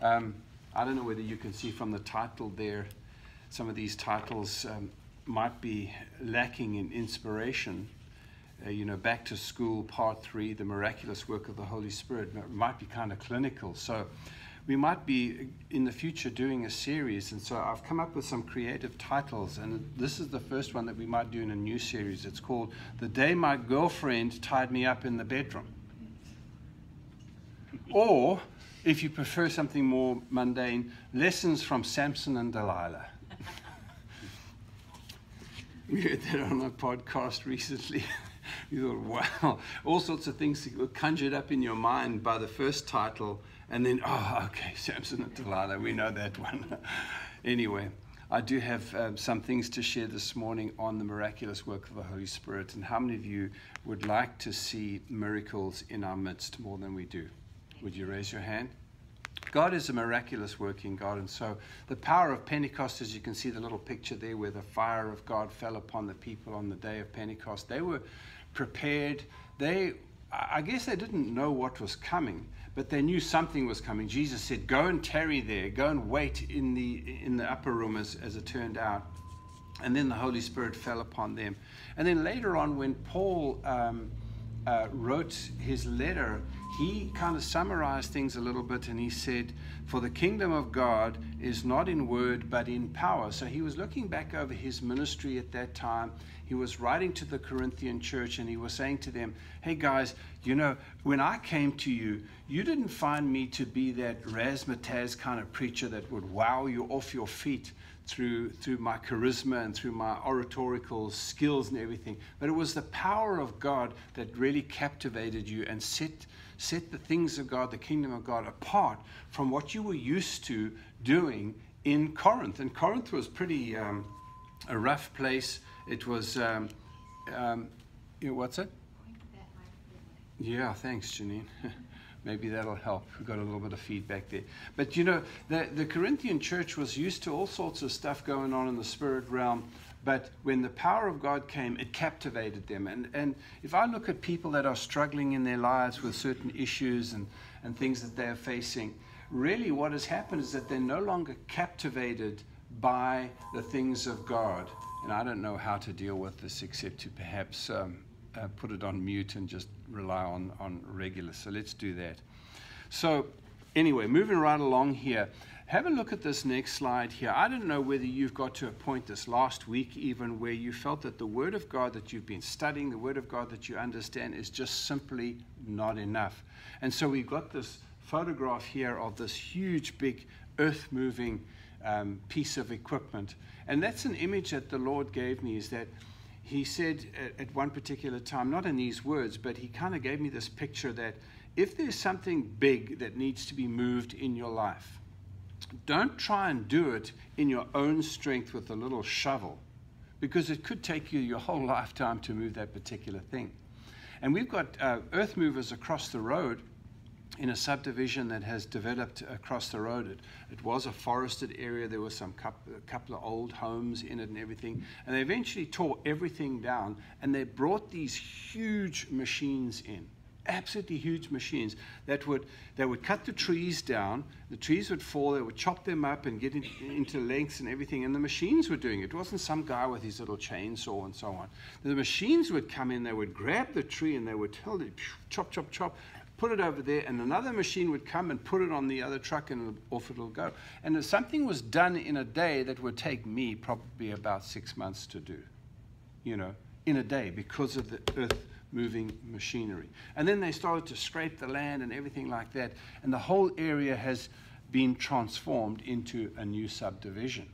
Um, I don't know whether you can see from the title there, some of these titles um, might be lacking in inspiration. Uh, you know, back to school, part three, the miraculous work of the Holy Spirit might be kind of clinical. So we might be in the future doing a series. And so I've come up with some creative titles. And this is the first one that we might do in a new series. It's called The Day My Girlfriend Tied Me Up in the Bedroom. Or if you prefer something more mundane, lessons from Samson and Delilah. we heard that on a podcast recently. you thought, wow, all sorts of things were conjured up in your mind by the first title, and then, oh, okay, Samson and Delilah, we know that one. anyway, I do have um, some things to share this morning on the miraculous work of the Holy Spirit, and how many of you would like to see miracles in our midst more than we do? Would you raise your hand? God is a miraculous working God. And so the power of Pentecost, as you can see the little picture there where the fire of God fell upon the people on the day of Pentecost, they were prepared. They, I guess they didn't know what was coming, but they knew something was coming. Jesus said, Go and tarry there, go and wait in the, in the upper room, as, as it turned out. And then the Holy Spirit fell upon them. And then later on, when Paul um, uh, wrote his letter, he kind of summarized things a little bit and he said, For the kingdom of God is not in word but in power. So he was looking back over his ministry at that time. He was writing to the Corinthian church and he was saying to them, Hey guys, you know, when I came to you, you didn't find me to be that razzmatazz kind of preacher that would wow you off your feet through, through my charisma and through my oratorical skills and everything. But it was the power of God that really captivated you and set set the things of God, the kingdom of God, apart from what you were used to doing in Corinth. And Corinth was pretty um, a rough place. It was, um, um, what's it? Yeah, thanks, Janine. Maybe that'll help. We got a little bit of feedback there. But you know, the, the Corinthian church was used to all sorts of stuff going on in the spirit realm but when the power of God came, it captivated them. And, and if I look at people that are struggling in their lives with certain issues and, and things that they're facing, really what has happened is that they're no longer captivated by the things of God. And I don't know how to deal with this except to perhaps um, uh, put it on mute and just rely on, on regular. So let's do that. So, anyway, moving right along here. Have a look at this next slide here. I don't know whether you've got to a point this last week, even where you felt that the Word of God that you've been studying, the Word of God that you understand, is just simply not enough. And so we've got this photograph here of this huge, big, earth moving um, piece of equipment. And that's an image that the Lord gave me is that He said at, at one particular time, not in these words, but He kind of gave me this picture that if there's something big that needs to be moved in your life, don't try and do it in your own strength with a little shovel because it could take you your whole lifetime to move that particular thing. And we've got uh, earth movers across the road in a subdivision that has developed across the road. It, it was a forested area. There were some couple, couple of old homes in it and everything. And they eventually tore everything down and they brought these huge machines in absolutely huge machines that would, that would cut the trees down. The trees would fall, they would chop them up and get in, into lengths and everything. And the machines were doing it. It wasn't some guy with his little chainsaw and so on. The machines would come in, they would grab the tree and they would tell it, chop, chop, chop, put it over there, and another machine would come and put it on the other truck, and off it'll go. And something was done in a day that would take me probably about six months to do, you know, in a day because of the earth moving machinery. And then they started to scrape the land and everything like that, and the whole area has been transformed into a new subdivision.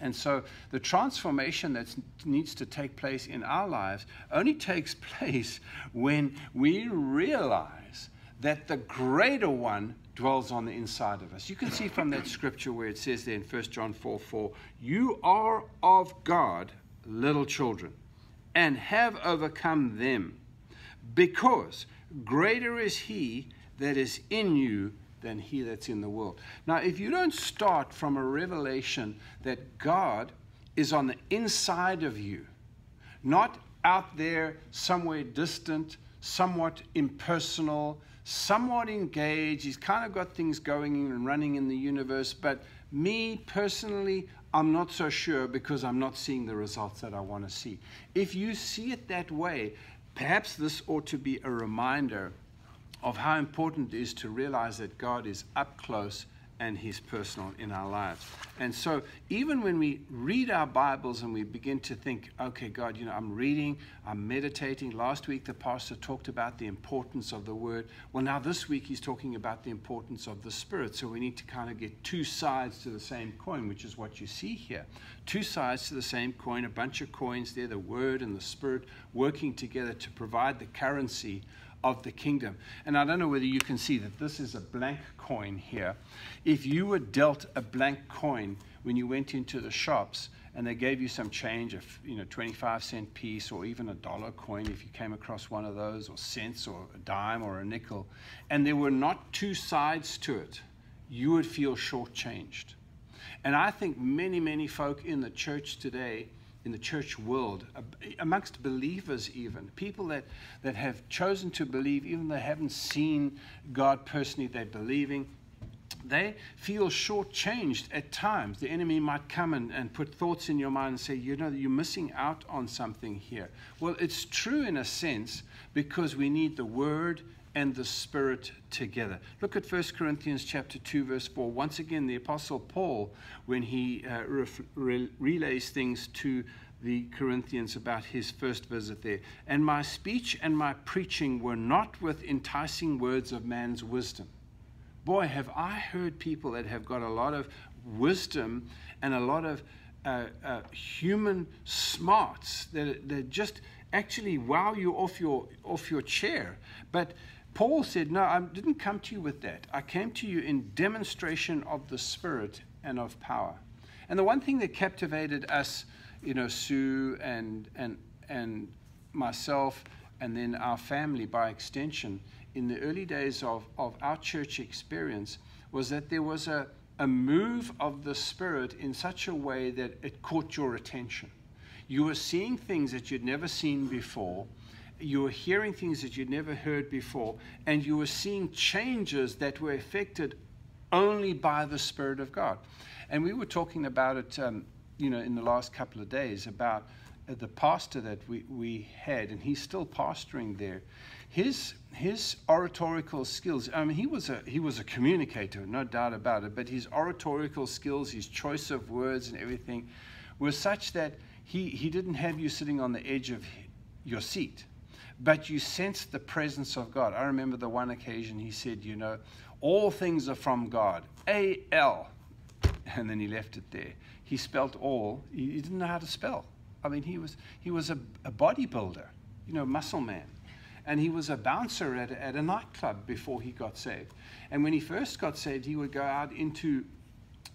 And so the transformation that needs to take place in our lives only takes place when we realize that the greater one dwells on the inside of us. You can see from that scripture where it says there in 1 John 4 4, you are of God, little children and have overcome them, because greater is he that is in you than he that's in the world. Now, if you don't start from a revelation that God is on the inside of you, not out there somewhere distant, somewhat impersonal, somewhat engaged. He's kind of got things going and running in the universe. But me personally, I'm not so sure because I'm not seeing the results that I want to see. If you see it that way, perhaps this ought to be a reminder of how important it is to realize that God is up close and He's personal in our lives. And so, even when we read our Bibles and we begin to think, okay, God, you know, I'm reading, I'm meditating. Last week, the pastor talked about the importance of the Word. Well, now this week, he's talking about the importance of the Spirit. So, we need to kind of get two sides to the same coin, which is what you see here. Two sides to the same coin, a bunch of coins there, the Word and the Spirit working together to provide the currency of the kingdom. And I don't know whether you can see that this is a blank coin here. If you were dealt a blank coin when you went into the shops and they gave you some change, of you know, 25 cent piece or even a dollar coin if you came across one of those, or cents or a dime or a nickel, and there were not two sides to it, you would feel shortchanged. And I think many, many folk in the church today in the church world, amongst believers even, people that, that have chosen to believe, even though they haven't seen God personally, they're believing, they feel shortchanged at times. The enemy might come and, and put thoughts in your mind and say, you know, you're missing out on something here. Well, it's true in a sense because we need the word and the Spirit together. Look at 1 Corinthians chapter 2, verse 4. Once again, the Apostle Paul, when he uh, re- relays things to the Corinthians about his first visit there. And my speech and my preaching were not with enticing words of man's wisdom. Boy, have I heard people that have got a lot of wisdom and a lot of uh, uh, human smarts that, that just actually wow you off your, off your chair. But Paul said, No, I didn't come to you with that. I came to you in demonstration of the Spirit and of power. And the one thing that captivated us, you know, Sue and, and, and myself, and then our family by extension, in the early days of, of our church experience, was that there was a, a move of the Spirit in such a way that it caught your attention. You were seeing things that you'd never seen before you were hearing things that you'd never heard before, and you were seeing changes that were affected only by the Spirit of God. And we were talking about it, um, you know, in the last couple of days about uh, the pastor that we, we had, and he's still pastoring there. His his oratorical skills. I mean, he was a he was a communicator, no doubt about it. But his oratorical skills, his choice of words, and everything, were such that he he didn't have you sitting on the edge of your seat but you sensed the presence of God. I remember the one occasion he said, You know, all things are from God. A L. And then he left it there. He spelt all. He, didn't know how to spell. I mean, he was, he was a, a bodybuilder, you know, muscle man. And he was a bouncer at, at a nightclub before he got saved. And when he first got saved, he would go out into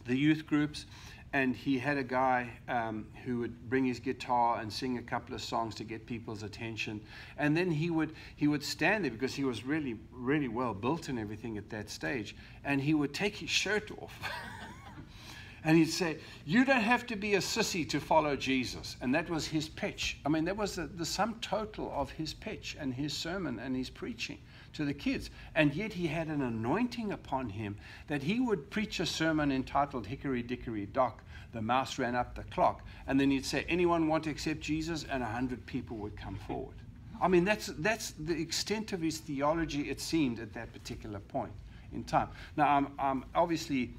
the youth groups and he had a guy um, who would bring his guitar and sing a couple of songs to get people's attention. And then he would he would stand there because he was really really well built and everything at that stage. And he would take his shirt off and he'd say you don't have to be a sissy to follow jesus and that was his pitch i mean that was the, the sum total of his pitch and his sermon and his preaching to the kids. And yet he had an anointing upon him that he would preach a sermon entitled Hickory Dickory Dock, the mouse ran up the clock. And then he'd say, Anyone want to accept Jesus? And a hundred people would come forward. I mean, that's, that's the extent of his theology, it seemed, at that particular point in time. Now, I'm, I'm obviously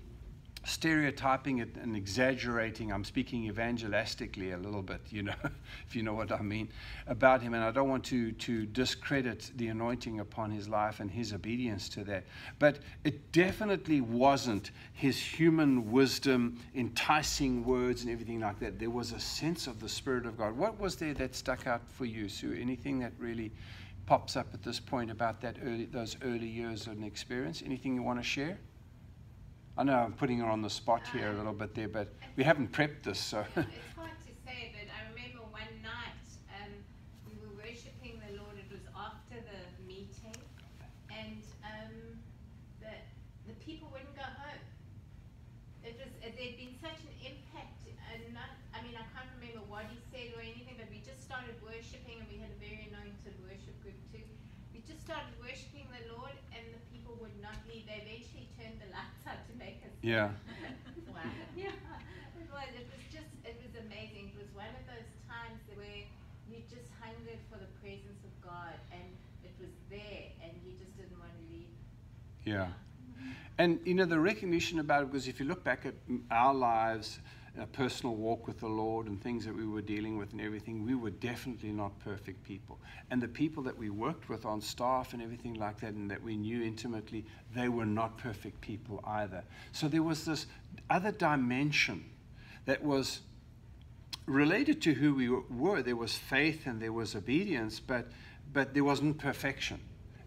stereotyping it and exaggerating. I'm speaking evangelistically a little bit, you know, if you know what I mean, about him. And I don't want to, to discredit the anointing upon his life and his obedience to that. But it definitely wasn't his human wisdom, enticing words, and everything like that. There was a sense of the Spirit of God. What was there that stuck out for you, Sue? Anything that really pops up at this point about that early, those early years of an experience? Anything you want to share? I know I'm putting her on the spot here a little bit there, but we haven't prepped this, so. it's hard to say, but I remember one night um, we were worshiping the Lord. It was after the meeting, and um, the the people wouldn't go home. It was there'd been such an impact, and not, I mean I can't remember what he said or anything, but we just started worshiping, and we had a very anointed worship group too. We we just started worshiping the Lord, and the people would not leave. They eventually turned the lights out to make us. Yeah. wow. Yeah, it was. It was just. It was amazing. It was one of those times where you just hungered for the presence of God, and it was there, and you just didn't want to leave. Yeah. And you know the recognition about it was if you look back at our lives, a personal walk with the Lord, and things that we were dealing with and everything, we were definitely not perfect people. And the people that we worked with on staff and everything like that, and that we knew intimately, they were not perfect people either. So there was this other dimension that was related to who we were. There was faith and there was obedience, but but there wasn't perfection.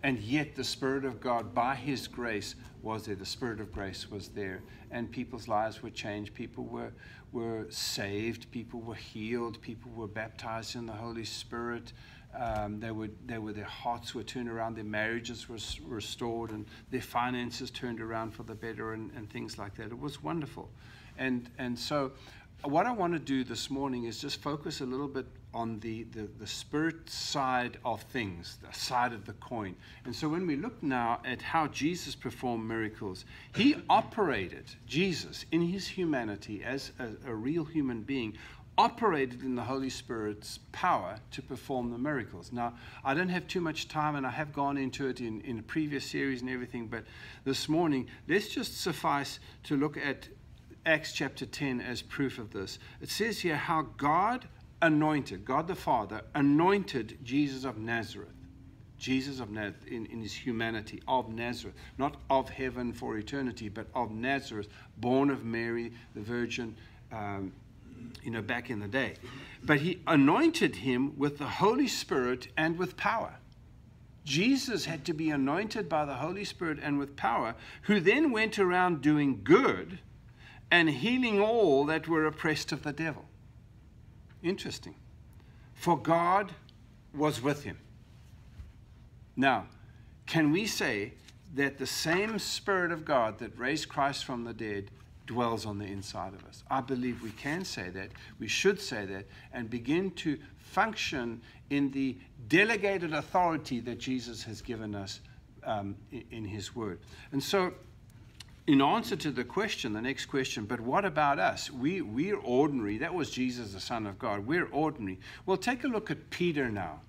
And yet the Spirit of God, by His grace, was there. The Spirit of grace was there. And people's lives were changed. People were, were saved. People were healed. People were baptized in the Holy Spirit. Um, they, were, they were, their hearts were turned around. Their marriages were restored. And their finances turned around for the better and, and things like that. It was wonderful. And, and so what I want to do this morning is just focus a little bit on the, the, the spirit side of things, the side of the coin. And so when we look now at how Jesus performed miracles, he operated, Jesus, in his humanity as a, a real human being, operated in the Holy Spirit's power to perform the miracles. Now, I don't have too much time, and I have gone into it in, in a previous series and everything, but this morning, let's just suffice to look at Acts chapter 10 as proof of this. It says here how God anointed, God the Father anointed Jesus of Nazareth. Jesus of Nazareth in, in his humanity, of Nazareth, not of heaven for eternity, but of Nazareth, born of Mary, the Virgin, um, you know, back in the day. But he anointed him with the Holy Spirit and with power. Jesus had to be anointed by the Holy Spirit and with power, who then went around doing good and healing all that were oppressed of the devil. Interesting. For God was with him. Now, can we say that the same Spirit of God that raised Christ from the dead dwells on the inside of us? I believe we can say that. We should say that and begin to function in the delegated authority that Jesus has given us um, in, in His Word. And so, in answer to the question, the next question, but what about us? We, we're ordinary. That was Jesus, the Son of God. We're ordinary. Well, take a look at Peter now.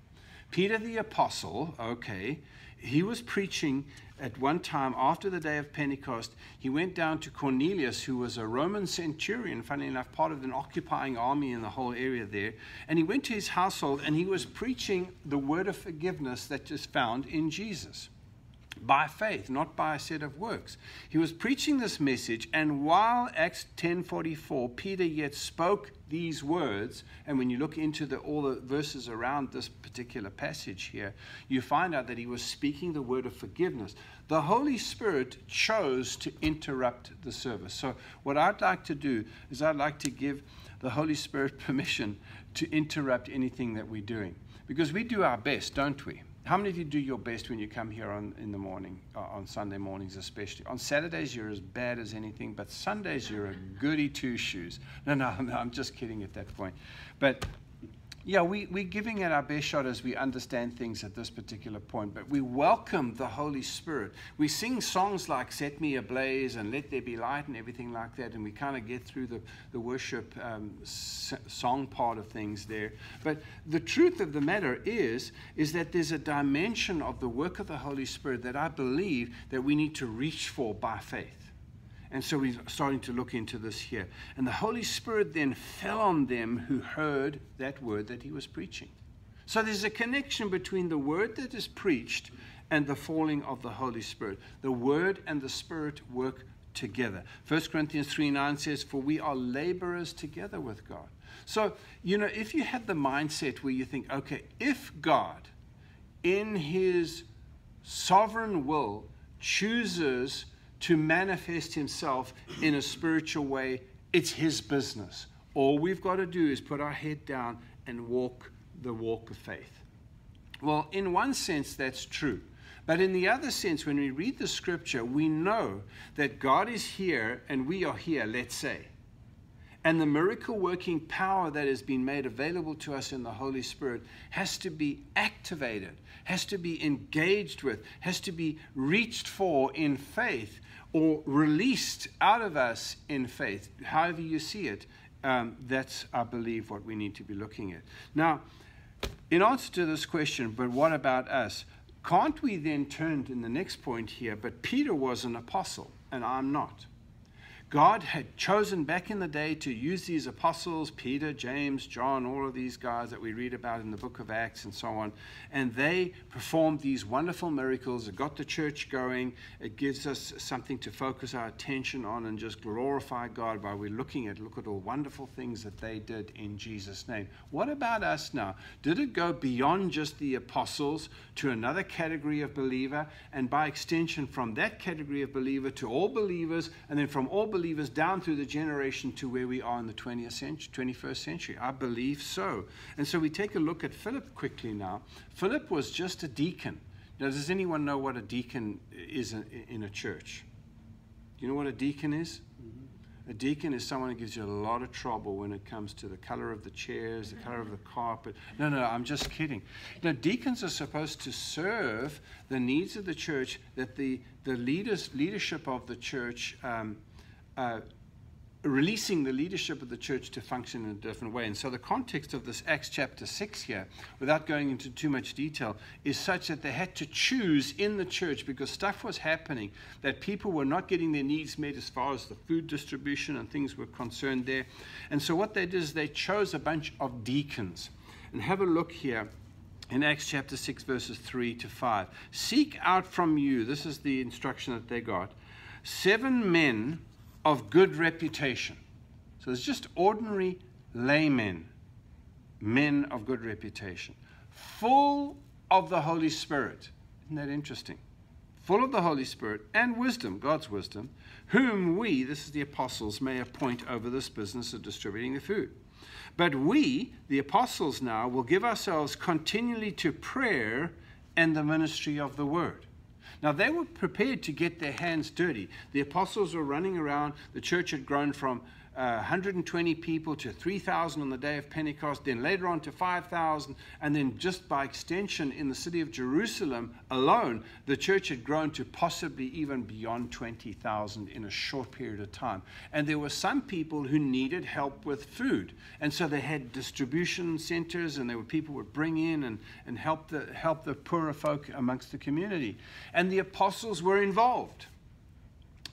Peter the Apostle, okay, he was preaching at one time after the day of Pentecost. He went down to Cornelius, who was a Roman centurion, funny enough, part of an occupying army in the whole area there. And he went to his household and he was preaching the word of forgiveness that is found in Jesus by faith, not by a set of works. He was preaching this message, and while Acts 10:44, Peter yet spoke these words, and when you look into the, all the verses around this particular passage here, you find out that he was speaking the word of forgiveness. The Holy Spirit chose to interrupt the service. So, what I'd like to do is I'd like to give the Holy Spirit permission to interrupt anything that we're doing, because we do our best, don't we? How many of you do your best when you come here on, in the morning, uh, on Sunday mornings especially? On Saturdays, you're as bad as anything, but Sundays, you're a goody two shoes. No, no, no, I'm just kidding at that point. But yeah, we, we're giving it our best shot as we understand things at this particular point, but we welcome the Holy Spirit. We sing songs like Set Me Ablaze and Let There Be Light and everything like that, and we kind of get through the, the worship um, song part of things there. But the truth of the matter is, is that there's a dimension of the work of the Holy Spirit that I believe that we need to reach for by faith. And so we're starting to look into this here. And the Holy Spirit then fell on them who heard that word that he was preaching. So there's a connection between the word that is preached and the falling of the Holy Spirit. The word and the Spirit work together. 1 Corinthians 3 9 says, For we are laborers together with God. So, you know, if you have the mindset where you think, okay, if God, in his sovereign will, chooses to manifest himself in a spiritual way, it's his business. All we've got to do is put our head down and walk the walk of faith. Well, in one sense, that's true. But in the other sense, when we read the scripture, we know that God is here and we are here, let's say. And the miracle working power that has been made available to us in the Holy Spirit has to be activated, has to be engaged with, has to be reached for in faith or released out of us in faith. However, you see it, um, that's, I believe, what we need to be looking at. Now, in answer to this question, but what about us? Can't we then turn in the next point here? But Peter was an apostle, and I'm not. God had chosen back in the day to use these apostles, Peter, James, John, all of these guys that we read about in the book of Acts and so on. And they performed these wonderful miracles. It got the church going. It gives us something to focus our attention on and just glorify God while we're looking at, look at all wonderful things that they did in Jesus' name. What about us now? Did it go beyond just the apostles to another category of believer? And by extension, from that category of believer to all believers, and then from all believers believers down through the generation to where we are in the 20th century, 21st century? I believe so. And so we take a look at Philip quickly now. Philip was just a deacon. Now, does anyone know what a deacon is in a church? Do you know what a deacon is? A deacon is someone who gives you a lot of trouble when it comes to the color of the chairs, the color of the carpet. No, no, I'm just kidding. You know, deacons are supposed to serve the needs of the church that the, the leaders, leadership of the church um, uh, releasing the leadership of the church to function in a different way. And so the context of this Acts chapter 6 here, without going into too much detail, is such that they had to choose in the church because stuff was happening that people were not getting their needs met as far as the food distribution and things were concerned there. And so what they did is they chose a bunch of deacons. And have a look here in Acts chapter 6, verses 3 to 5. Seek out from you, this is the instruction that they got, seven men of good reputation. So it's just ordinary laymen, men of good reputation, full of the Holy Spirit. Isn't that interesting? Full of the Holy Spirit and wisdom, God's wisdom, whom we, this is the apostles, may appoint over this business of distributing the food. But we, the apostles now, will give ourselves continually to prayer and the ministry of the word. Now, they were prepared to get their hands dirty. The apostles were running around. The church had grown from uh, 120 people to 3,000 on the day of Pentecost, then later on to 5,000, and then just by extension in the city of Jerusalem alone, the church had grown to possibly even beyond 20,000 in a short period of time. And there were some people who needed help with food, and so they had distribution centers, and there were people would bring in and, and help the help the poorer folk amongst the community, and the apostles were involved.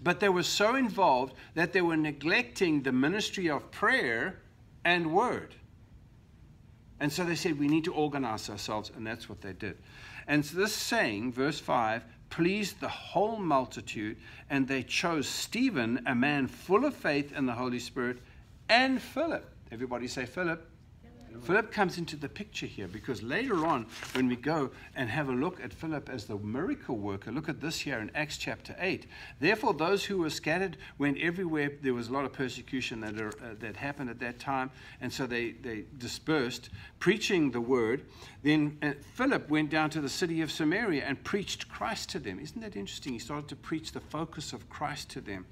But they were so involved that they were neglecting the ministry of prayer and word. And so they said, we need to organize ourselves, and that's what they did. And so this saying, verse 5, pleased the whole multitude, and they chose Stephen, a man full of faith in the Holy Spirit, and Philip. Everybody say Philip. Philip comes into the picture here because later on, when we go and have a look at Philip as the miracle worker, look at this here in Acts chapter 8. Therefore, those who were scattered went everywhere. There was a lot of persecution that, uh, that happened at that time, and so they, they dispersed, preaching the word. Then uh, Philip went down to the city of Samaria and preached Christ to them. Isn't that interesting? He started to preach the focus of Christ to them.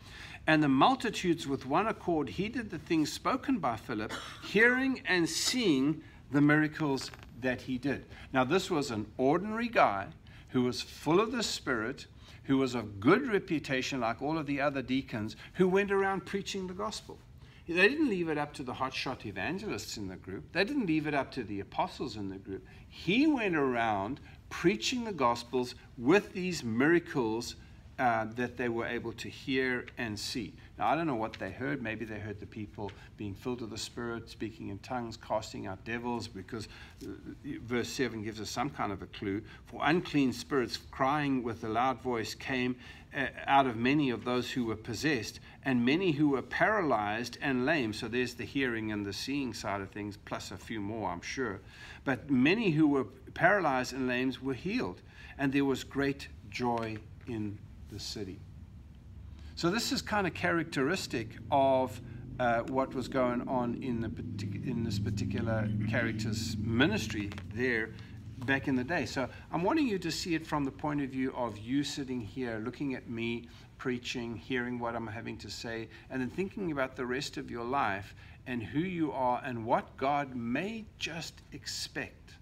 And the multitudes with one accord heeded the things spoken by Philip, hearing and seeing the miracles that he did. Now, this was an ordinary guy who was full of the Spirit, who was of good reputation, like all of the other deacons, who went around preaching the gospel. They didn't leave it up to the hotshot evangelists in the group. They didn't leave it up to the apostles in the group. He went around preaching the gospels with these miracles uh, that they were able to hear and see. Now, I don't know what they heard. Maybe they heard the people being filled with the Spirit, speaking in tongues, casting out devils, because uh, verse 7 gives us some kind of a clue. For unclean spirits crying with a loud voice came uh, out of many of those who were possessed, and many who were paralyzed and lame. So there's the hearing and the seeing side of things, plus a few more, I'm sure. But many who were paralyzed and lame were healed, and there was great joy in the city. So this is kind of characteristic of uh, what was going on in, the in this particular character's ministry there. back in the day. So I'm wanting you to see it from the point of view of you sitting here, looking at me preaching, hearing what I'm having to say, and then thinking about the rest of your life and who you are and what God may just expect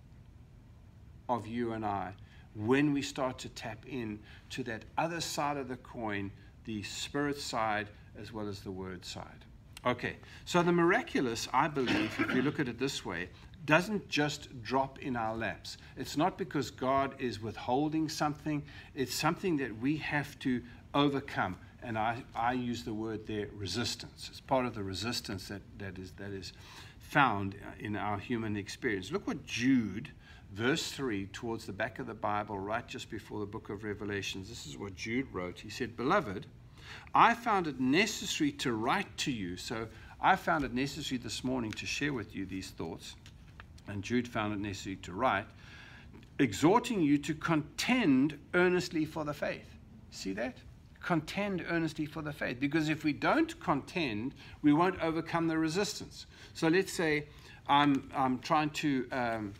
of you and I when we start to tap in to that other side of the coin, the spirit side as well as the word side. Okay, so the miraculous, I believe, if you look at it this way, doesn't just drop in our laps. It's not because God is withholding something, it's something that we have to overcome. And I, I use the word there resistance. It's part of the resistance that, that, is, that is found in our human experience. Look what Jude, verse 3, towards the back of the Bible, right just before the book of Revelations, this is what Jude wrote. He said, Beloved, I found it necessary to write to you. So I found it necessary this morning to share with you these thoughts. And Jude found it necessary to write, exhorting you to contend earnestly for the faith. See that? Contend earnestly for the faith. Because if we don't contend, we won't overcome the resistance. So let's say I'm, I'm trying to um,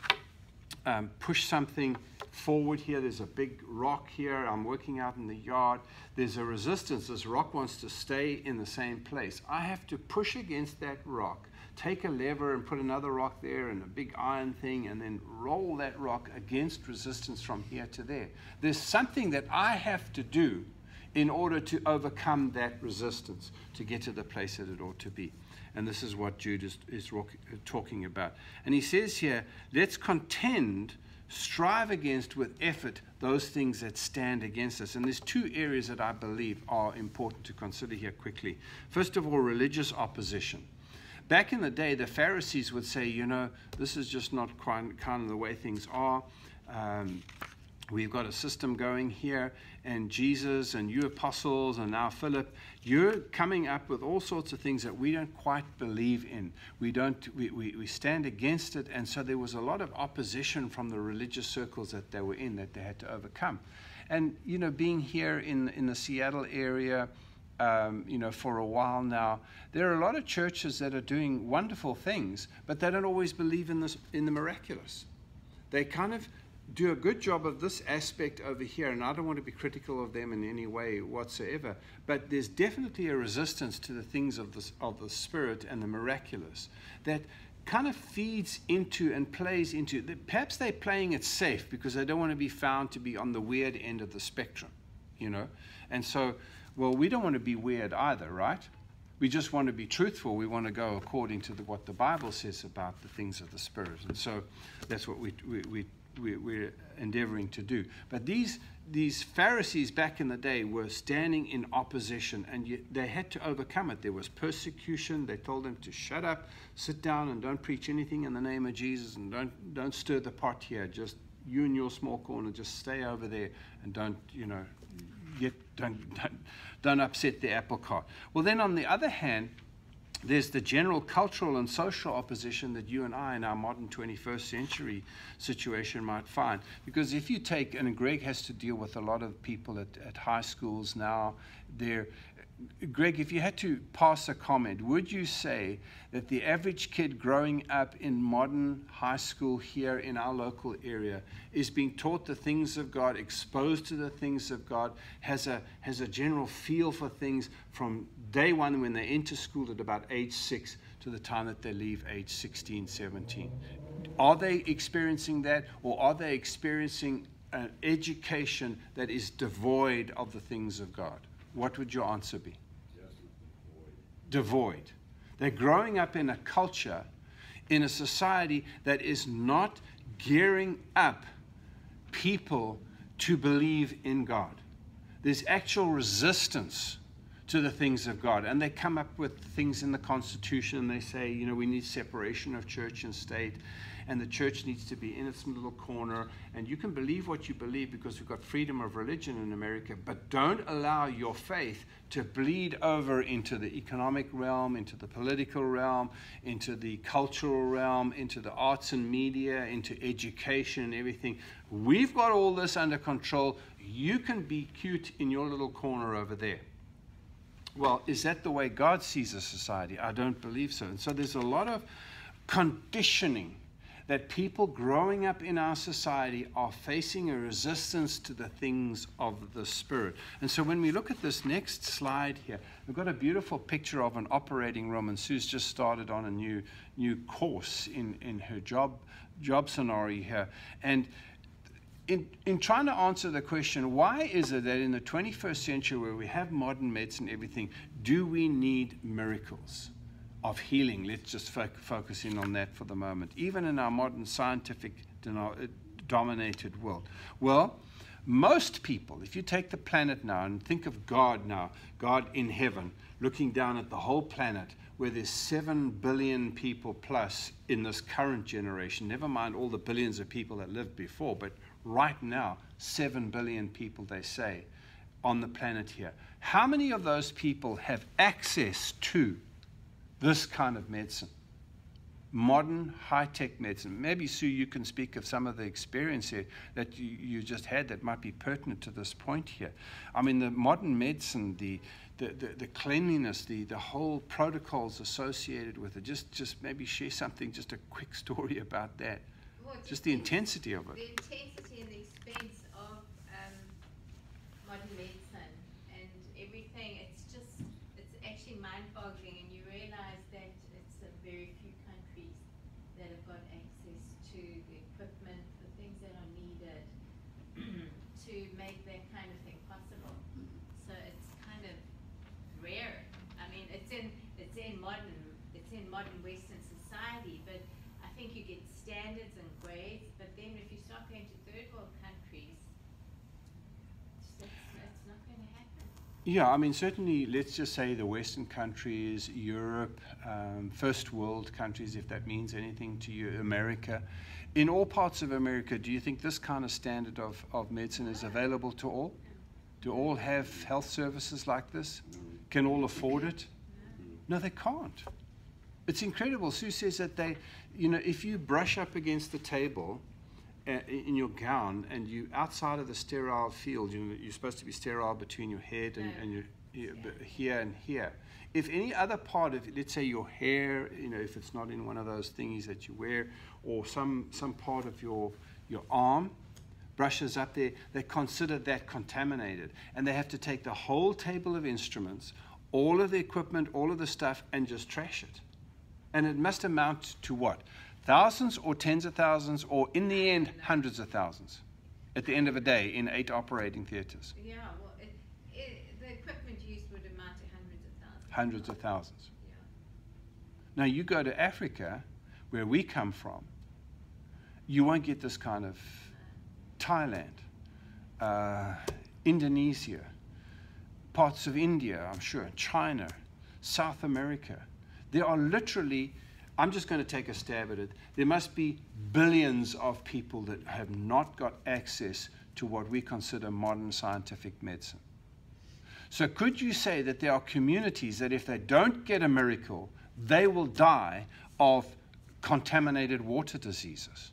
um, push something forward here. There's a big rock here. I'm working out in the yard. There's a resistance. This rock wants to stay in the same place. I have to push against that rock, take a lever and put another rock there and a big iron thing, and then roll that rock against resistance from here to there. There's something that I have to do in order to overcome that resistance to get to the place that it ought to be. And this is what Jude is, is talking about. And he says here, let's contend strive against with effort those things that stand against us. And there's two areas that I believe are important to consider here quickly. First of all, religious opposition. Back in the day, the Pharisees would say, you know, this is just not quite kind of the way things are. Um, we've got a system going here, and Jesus and you apostles and now Philip, you're coming up with all sorts of things that we don't quite believe in. We don't we, we, we stand against it, and so there was a lot of opposition from the religious circles that they were in that they had to overcome. And you know, being here in in the Seattle area, um, you know, for a while now, there are a lot of churches that are doing wonderful things, but they don't always believe in this in the miraculous. They kind of do a good job of this aspect over here, and I don't want to be critical of them in any way whatsoever, but there's definitely a resistance to the things of the, of the Spirit and the miraculous that kind of feeds into and plays into. Perhaps they're playing it safe because they don't want to be found to be on the weird end of the spectrum, you know? And so, well, we don't want to be weird either, right? We just want to be truthful. We want to go according to the, what the Bible says about the things of the Spirit. And so that's what we, we, we we're endeavoring to do. But these, these Pharisees back in the day were standing in opposition and they had to overcome it. There was persecution. They told them to shut up, sit down, and don't preach anything in the name of Jesus and don't, don't stir the pot here. Just you in your small corner, just stay over there and don't, you know, get, don't, don't, don't upset the apple cart. Well, then on the other hand, there's the general cultural and social opposition that you and I in our modern 21st century situation might find. Because if you take, and Greg has to deal with a lot of people at, at high schools now, they're Greg, if you had to pass a comment, would you say that the average kid growing up in modern high school here in our local area is being taught the things of God, exposed to the things of God, has a, has a general feel for things from day one when they enter school at about age six to the time that they leave age 16, 17? Are they experiencing that, or are they experiencing an education that is devoid of the things of God? What would your answer be? Devoid. They're growing up in a culture, in a society that is not gearing up people to believe in God. There's actual resistance to the things of God. And they come up with things in the Constitution. And they say, you know, we need separation of church and state and the church needs to be in its little corner. And you can believe what you believe because we've got freedom of religion in America, but don't allow your faith to bleed over into the economic realm, into the political realm, into the cultural realm, into the arts and media, into education and everything. We've got all this under control. You can be cute in your little corner over there. Well, is that the way God sees a society? I don't believe so. And so there's a lot of conditioning that people growing up in our society are facing a resistance to the things of the Spirit. And so when we look at this next slide here, we've got a beautiful picture of an operating room, and Sue's just started on a new, new course in, in her job, job scenario here. And in, in trying to answer the question, why is it that in the 21st century, where we have modern medicine and everything, do we need miracles? Of healing. Let's just fo- focus in on that for the moment, even in our modern scientific dominated world. Well, most people, if you take the planet now and think of God now, God in heaven, looking down at the whole planet, where there's 7 billion people plus in this current generation, never mind all the billions of people that lived before, but right now, 7 billion people, they say, on the planet here. How many of those people have access to this kind of medicine. Modern, high tech medicine. Maybe, Sue, you can speak of some of the experience here that you, you just had that might be pertinent to this point here. I mean, the modern medicine, the, the, the, the, cleanliness, the, the whole protocols associated with it. Just, just maybe share something, just a quick story about that. Well, just the intensity of it. The intensity and the expense of um, modern medicine and everything, it's just, it's actually mind boggling standards and grades, but then if you start going to third world countries, that's, that's not going to happen. Yeah, I mean, certainly, let's just say the Western countries, Europe, um, first world countries, if that means anything to you, America. In all parts of America, do you think this kind of standard of, of medicine is available to all? Do all have health services like this? Can all afford it? No, they can't. It's incredible. Sue says that they, you know, if you brush up against the table in your gown and you outside of the sterile field, you, you're supposed to be sterile between your head and, and your, your here and here. If any other part of, let's say your hair, you know, if it's not in one of those thingies that you wear, or some some part of your your arm brushes up there, they consider that contaminated, and they have to take the whole table of instruments, all of the equipment, all of the stuff, and just trash it. And it must amount to what? Thousands or tens of thousands, or in the end, hundreds of thousands at the end of a day in eight operating theaters. Yeah, well, it, it, the equipment used would amount to hundreds of thousands. Hundreds of thousands. Yeah. Now, you go to Africa, where we come from, you won't get this kind of Thailand, uh, Indonesia, parts of India, I'm sure, China, South America. There are literally, I'm just going to take a stab at it, there must be billions of people that have not got access to what we consider modern scientific medicine. So, could you say that there are communities that if they don't get a miracle, they will die of contaminated water diseases?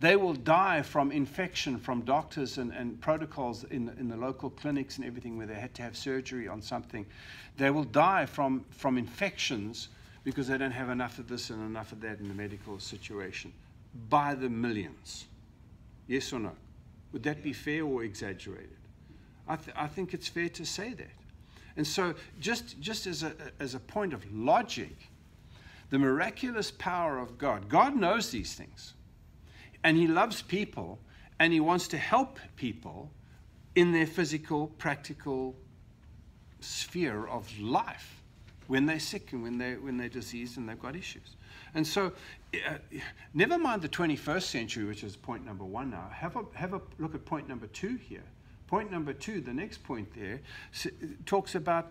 They will die from infection from doctors and, and protocols in, in the local clinics and everything where they had to have surgery on something. They will die from, from infections because they don't have enough of this and enough of that in the medical situation by the millions. Yes or no? Would that be fair or exaggerated? I, th- I think it's fair to say that. And so, just, just as, a, as a point of logic, the miraculous power of God, God knows these things. And He loves people and He wants to help people in their physical, practical sphere of life when they're sick and when they're, when they're diseased and they've got issues. And so, uh, never mind the 21st century, which is point number one now. Have a, have a look at point number two here. Point number two, the next point there, talks about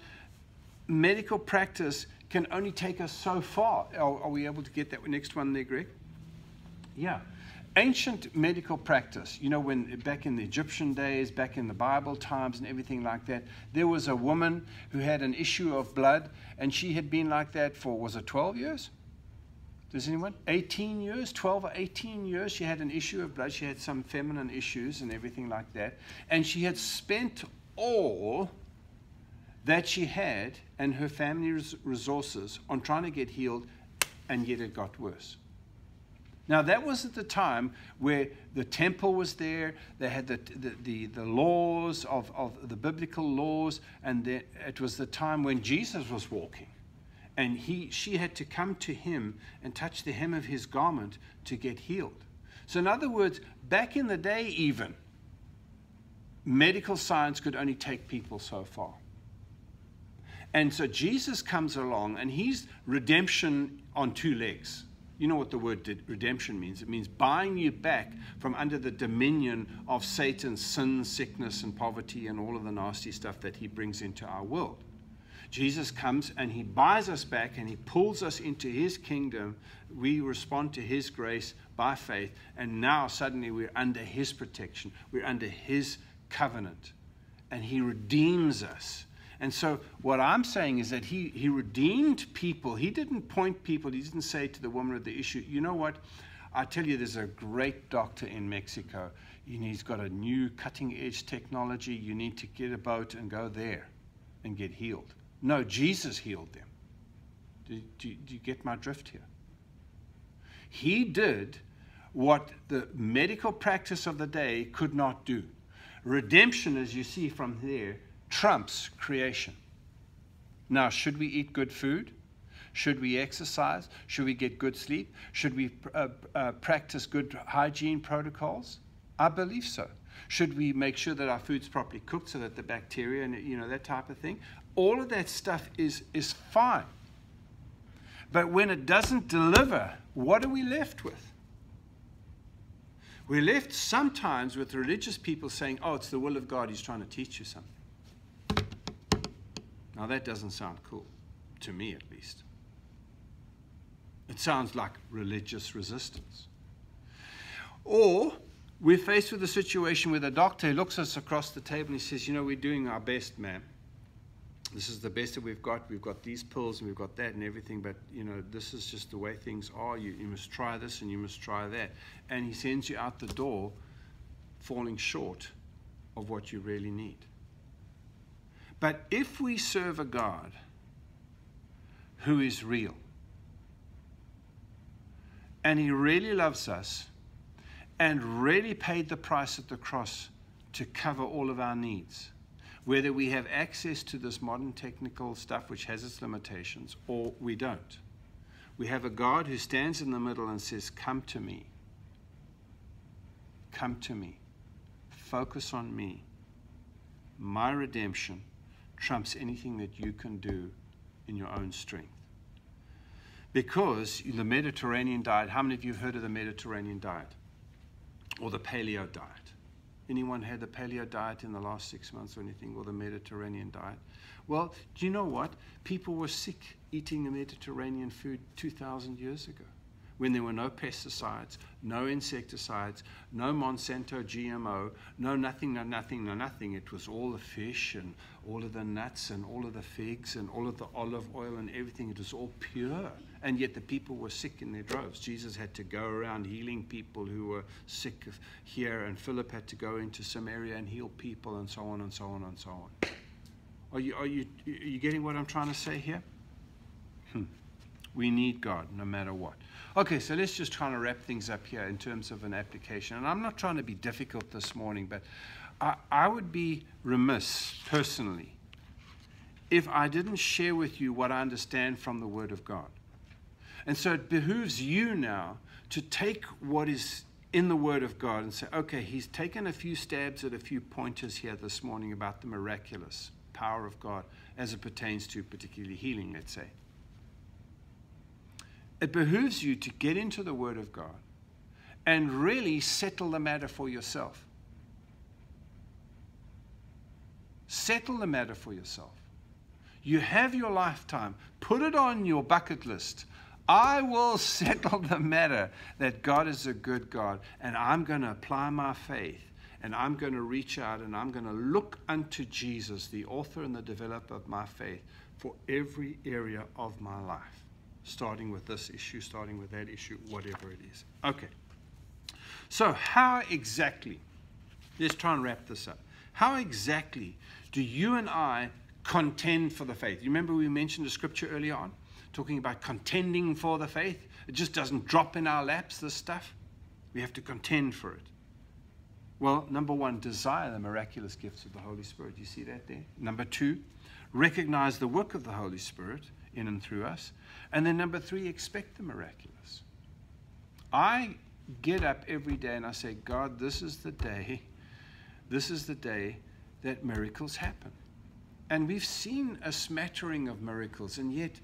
medical practice can only take us so far. Are, are we able to get that next one there, Greg? Yeah ancient medical practice, you know, when back in the Egyptian days, back in the Bible times and everything like that, there was a woman who had an issue of blood, and she had been like that for, was it 12 years? Does anyone? 18 years, 12 or 18 years, she had an issue of blood. She had some feminine issues and everything like that. And she had spent all that she had and her family's resources on trying to get healed, and yet it got worse. Now, that was at the time where the temple was there, they had the, the, the, the laws of, of the biblical laws, and the, it was the time when Jesus was walking. And he, she had to come to him and touch the hem of his garment to get healed. So, in other words, back in the day, even, medical science could only take people so far. And so Jesus comes along and he's redemption on two legs. You know what the word redemption means? It means buying you back from under the dominion of Satan's sin, sickness, and poverty, and all of the nasty stuff that he brings into our world. Jesus comes and he buys us back and he pulls us into his kingdom. We respond to his grace by faith, and now suddenly we're under his protection, we're under his covenant, and he redeems us and so what I'm saying is that he, he redeemed people. He didn't point people, he didn't say to the woman of the issue, you know what? I tell you, there's a great doctor in Mexico. And He's got a new cutting edge technology. You need to get a boat and go there and get healed. No, Jesus healed them. Do, do, do you get my drift here? He did what the medical practice of the day could not do. Redemption, as you see from there, trumps creation. Now, should we eat good food? Should we exercise? Should we get good sleep? Should we uh, uh, practice good hygiene protocols? I believe so. Should we make sure that our food's properly cooked so that the bacteria and you know that type of thing? All of that stuff is is fine. But when it doesn't deliver, what are we left with? We're left sometimes with religious people saying, "Oh, it's the will of God. He's trying to teach you something." Now, that doesn't sound cool, to me at least. It sounds like religious resistance. Or we're faced with a situation where the doctor looks us across the table and he says, You know, we're doing our best, ma'am. This is the best that we've got. We've got these pills and we've got that and everything, but you know, this is just the way things are. You, you must try this and you must try that. And he sends you out the door falling short of what you really need. But if we serve a God who is real, and he really loves us, and really paid the price at the cross to cover all of our needs, whether we have access to this modern technical stuff which has its limitations or we don't. We have a God who stands in the middle and says, Come to me. Come to me. Focus on me. My redemption trumps anything that you can do in your own strength. Because the Mediterranean diet, how many of you have heard of the Mediterranean diet or the paleo diet? Anyone had the paleo diet in the last six months or anything, or the Mediterranean diet? Well, do you know what? People were sick eating the Mediterranean food 2,000 years ago when there were no pesticides, no insecticides, no Monsanto GMO, no nothing, no nothing, no nothing. It was all the fish and all of the nuts and all of the figs and all of the olive oil and everything. It was all pure. And yet the people were sick in their droves. Jesus had to go around healing people who were sick here, and Philip had to go into Samaria and heal people, and so on and so on and so on. Are you, are you, are you getting what I'm trying to say here? Hmm. We need God no matter what. Okay, so let's just try to wrap things up here in terms of an application. And I'm not trying to be difficult this morning, but I, I would be remiss personally if I didn't share with you what I understand from the Word of God. And so it behooves you now to take what is in the Word of God and say, okay, he's taken a few stabs at a few pointers here this morning about the miraculous power of God as it pertains to particularly healing, let's say it behooves you to get into the Word of God and really settle the matter for yourself. Settle the matter for yourself. You have your lifetime. Put it on your bucket list. I will settle the matter that God is a good God, and I'm going to apply my faith, and I'm going to reach out, and I'm going to look unto Jesus, the author and the developer of my faith, for every area of my life starting with this issue, starting with that issue, whatever it is. Okay. So, how exactly, let's try and wrap this up. How exactly do you and I contend for the faith? You remember we mentioned the scripture earlier on? talking about contending for the faith. It just doesn't drop in our laps, this stuff. We have to contend for it. Well, number one, desire the miraculous gifts of the Holy Spirit. You see that there? Number two, recognize the work of the Holy Spirit in and through us. And then number three, expect the miraculous. I get up every day and I say, God, this is the day, this is the day that miracles happen. And we've seen a smattering of miracles, and yet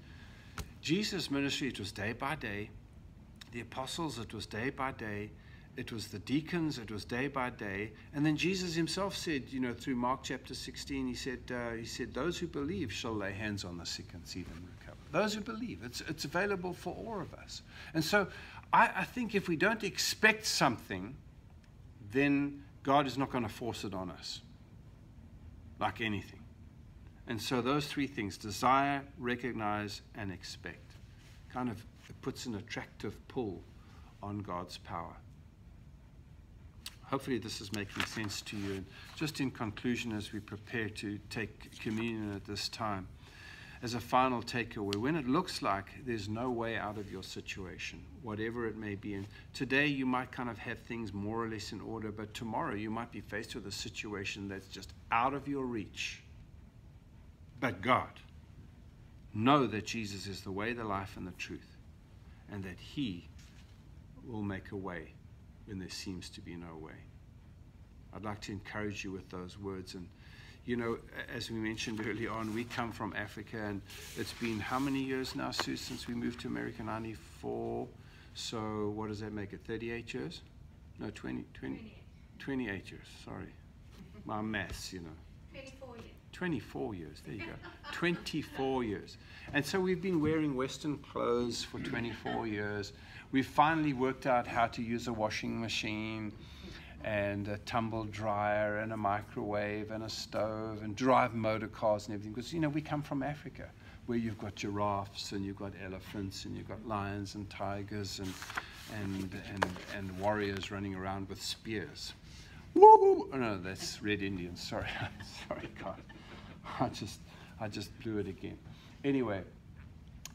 Jesus' ministry, it was day by day. The apostles, it was day by day. It was the deacons, it was day by day. And then Jesus himself said, you know, through Mark chapter 16, he said, uh, he said, those who believe shall lay hands on the sick and see them. Those who believe. It's, it's available for all of us. And so I, I think if we don't expect something, then God is not going to force it on us like anything. And so those three things desire, recognize, and expect kind of puts an attractive pull on God's power. Hopefully, this is making sense to you. And just in conclusion, as we prepare to take communion at this time, as a final takeaway, when it looks like there's no way out of your situation, whatever it may be, and today you might kind of have things more or less in order, but tomorrow you might be faced with a situation that's just out of your reach. But God, know that Jesus is the way, the life, and the truth, and that He will make a way when there seems to be no way. I'd like to encourage you with those words and you know, as we mentioned early on, we come from Africa, and it's been how many years now, Sue, since we moved to America? 94. So what does that make it? 38 years? No, 20, 20 28 years. Sorry. My maths, you know. 24 years. 24 years. There you go. 24 years. And so we've been wearing Western clothes for 24 years. We've finally worked out how to use a washing machine and a tumble dryer and a microwave and a stove and drive motor cars and everything. Because, you know, we come from Africa where you've got giraffes and you've got elephants and you've got lions and tigers and, and, and, and warriors running around with spears. Woo! Oh, no, that's Red Indians. Sorry. Sorry, God. I just, I just blew it again. Anyway,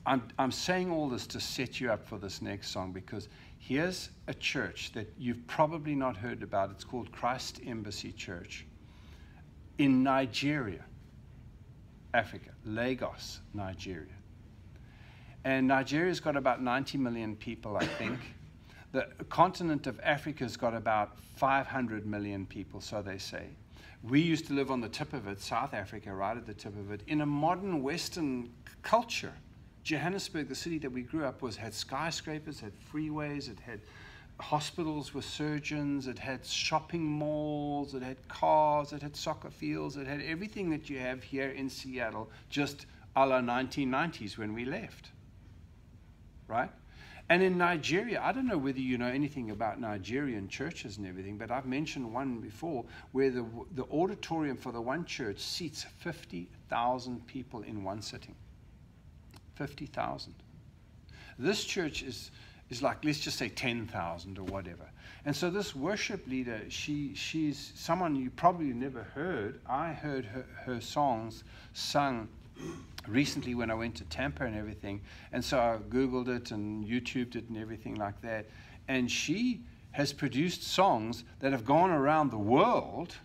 I'm, I'm saying all this to set you up for this next song because Here's a church that you've probably not heard about. It's called Christ Embassy Church in Nigeria, Africa, Lagos, Nigeria. And Nigeria's got about 90 million people, I think. the continent of Africa's got about 500 million people, so they say. We used to live on the tip of it, South Africa, right at the tip of it, in a modern Western culture. Johannesburg, the city that we grew up was, had skyscrapers, had freeways, it had hospitals with surgeons, it had shopping malls, it had cars, it had soccer fields, it had everything that you have here in Seattle, just a la 1990s when we left. Right? And in Nigeria, I don't know whether you know anything about Nigerian churches and everything, but I've mentioned one before where the, the auditorium for the one church seats 50,000 people in one sitting. 50,000. This church is, is like, let's just say 10,000 or whatever. And so this worship leader, she, she's someone you probably never heard. I heard her, her songs sung recently when I went to Tampa and everything. And so I Googled it and YouTubed it and everything like that. And she has produced songs that have gone around the world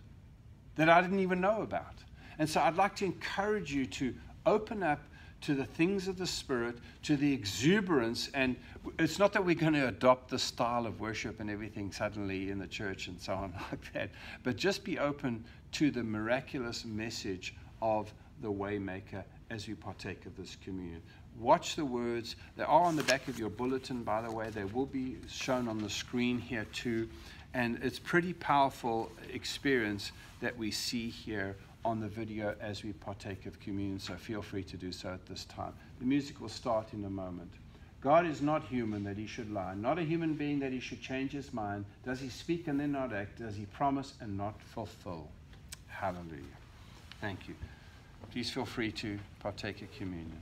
that I didn't even know about. And so I'd like to encourage you to open up to the things of the Spirit, to the exuberance. And it's not that we're going to adopt the style of worship and everything suddenly in the church and so on like that, but just be open to the miraculous message of the Waymaker as we partake of this communion. Watch the words. They are on the back of your bulletin, by the way. They will be shown on the screen here too. And it's pretty powerful experience that we see here on the video as we partake of communion, so feel free to do so at this time. The music will start in a moment. God is not human that he should lie, not a human being that he should change his mind. Does he speak and then not act? Does he promise and not fulfill? Hallelujah. Thank you. Please feel free to partake of communion.